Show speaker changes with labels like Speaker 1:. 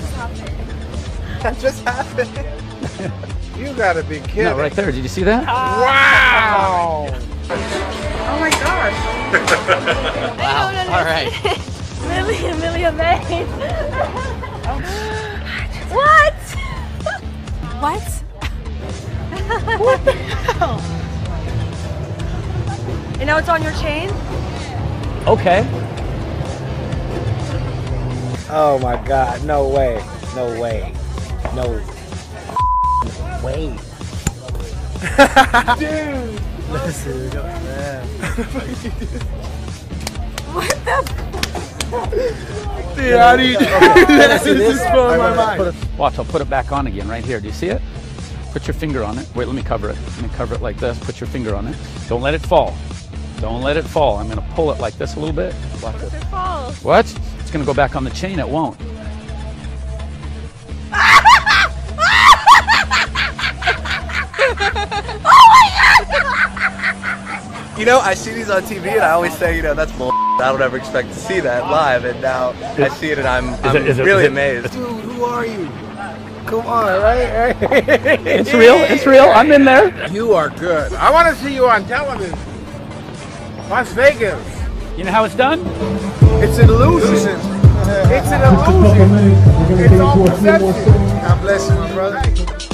Speaker 1: that just happened?
Speaker 2: You gotta be kidding.
Speaker 3: No, right there. Did you see that?
Speaker 2: Wow.
Speaker 1: Oh my gosh.
Speaker 3: Wow. All right.
Speaker 4: Millie, Amelia May. what? what? what the hell? And now it's on your chain?
Speaker 3: Okay.
Speaker 2: Oh my god, no way. No way. No way. Dude. Listen, man. Dude, how do you do that? This is blowing my mind.
Speaker 3: Watch, I'll put it back on again right here. Do you see it? Put your finger on it. Wait, let me cover it. Let me cover it like this. Put your finger on it. Don't let it fall. Don't let it fall. I'm gonna pull it like this a little bit. Watch it.
Speaker 4: It falls.
Speaker 3: What? It's gonna go back on the chain. It won't.
Speaker 1: You know, I see these on TV and I always say, you know, that's bull. I don't ever expect to see that live, and now I see it and I'm, I'm
Speaker 3: it- is it-
Speaker 1: really
Speaker 3: it-
Speaker 1: amazed.
Speaker 2: Dude, who are you? Come on, right? right.
Speaker 3: It's real. It's real. I'm in there.
Speaker 2: You are good. I want to see you on television. Las Vegas.
Speaker 3: You know how it's done?
Speaker 2: It's an illusion. It's an illusion. It's all perception. God bless you, my brother.